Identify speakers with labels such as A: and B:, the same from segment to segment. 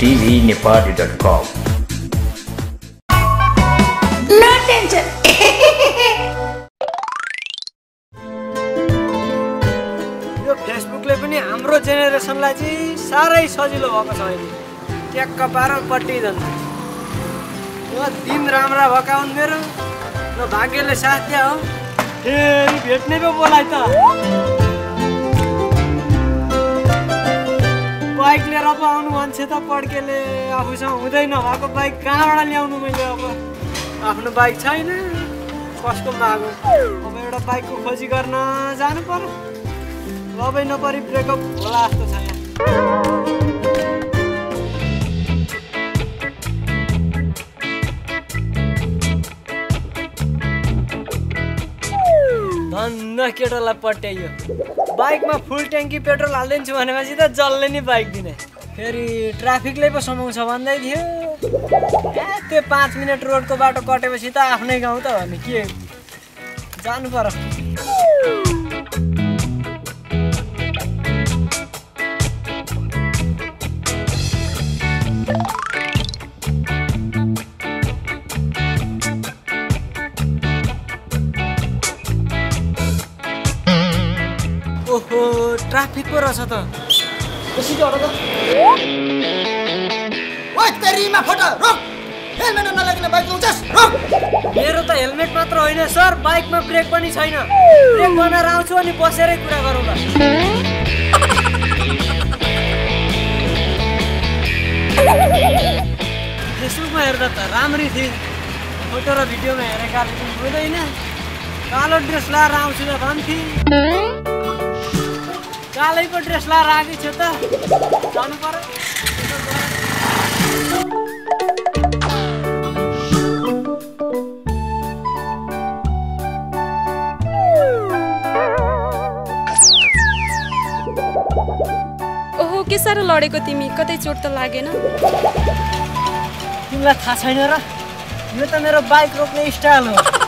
A: tvnepali.com
B: No tension.
C: यो फेसबुकले पनि हाम्रो जेनेरेसनलाई चाहिँ साह्रै सजिलो भएको छ अहिले। ट्याक्क पार पट्टि जान्छ यो दिन राम्रा भएका हुन् मेरो। र भाग्यले साथ दिया हो। फेरि भेट्ने पो बोलाइ त। बाइक लिएर पो आउनु मान्छे त पड्केले आफूसँग हुँदै नभएको बाइक कहाँबाट ल्याउनु मैले अब? आफ्नो बाइक छैन। कसको मागो अब एउटा बाइकको खोजी गर्न जानु पर्यो। लबै नपरी ब्रेकअप होला जस्तो छ यहाँ धन्न केटालाई पट्याइयो। बाइकमा फुल ट्याङ्की पेट्रोल हालिदिन्छु भनेपछि त जसले नि बाइक दिने। फेरि ट्राफिकले पो समाउँछ भन्दै थियो। ए त्यो पाँच मिनट रोडको बाटो कटेपछि त आफ्नै गाउँ त हो नि के? जानु पर्यो। ओहो ट्राफिक पो रहेछ त। मेरो त हेलमेट मात्र होइन सर बाइकमा ब्रेक पनि छैन। ब्रेक बनाएर आउँछु अनि बसेरै कुरा गरौँ न फेसबुकमा हेर्दा त राम्री थिइन् फोटो र भिडियोमा हेरेका हुँदैन। कालो ड्रेस लाएर आउँछु त भन्थे। पो ड्रेस लाएर आएकै छु त जानु पर्यो
D: ओहो के साह्रो लडेको तिमी? कतै चोट त लागेन।
C: तिमीलाई थाहा छैन र? यो त मेरो बाइक रोक्ने स्टाइल हो।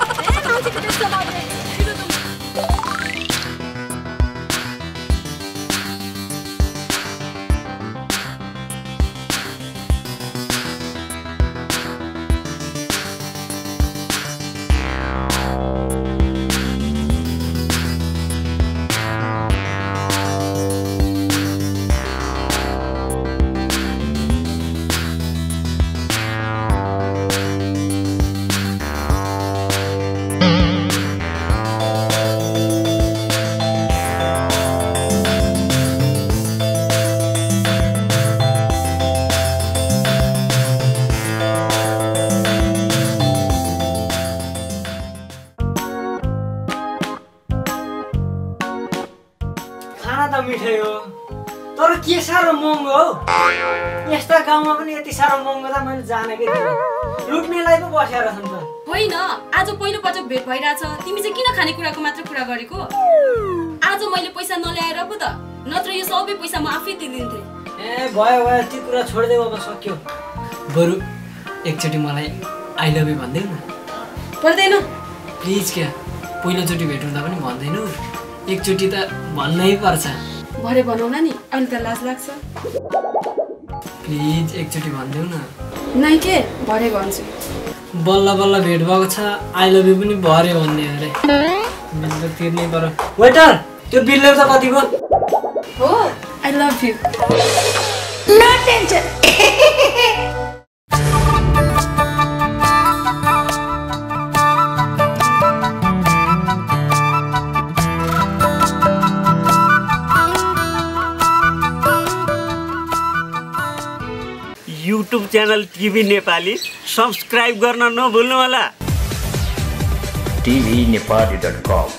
C: खाना त मिठै हो। तर के साह्रो महँगो हौ? यस्ता गाउँमा पनि यति साह्रो महँगो त मैले जानेकै थिएँ लुट्नेलाई पो बसेर छन् त।
D: होइन आज पहिलो पटक भेट भइरहेछ। तिमी चाहिँ किन खानेकुराको मात्र कुरा गरेको? आज मैले पैसा नल्याएर पो त नत्र यो सबै पैसा म आफै दिइदिन्थेँ
C: ए भयो भयो त्यो कुरा छोडिदेऊ अब सक्यो। बरु एकचोटि मलाई आई लभ यु भनिदेऊ न।
D: पर्दैन।
C: प्लिज क्या पहिलोचोटि भेट हुँदा पनि भन्दैनौ। एकचोटि त भन्नै पर्छ।
D: भरे बनाउला नि अहिले त लाज लाग्छ।
C: प्लिज एकचोटि भनिदेऊ न।
D: नै के? भरे भन्छु।
C: बल्ल बल्ल भेट भएको छ आई लभ यु पनि भरे भन्ने अरे। बिल त तिर्नै पर्यो। वेटर त्यो बिल ल्याउँछ कतिको
D: हो I love you
B: No
E: YouTube channel TV Nepali subscribe गर्न नभुल्नु होला
A: tvnepali.com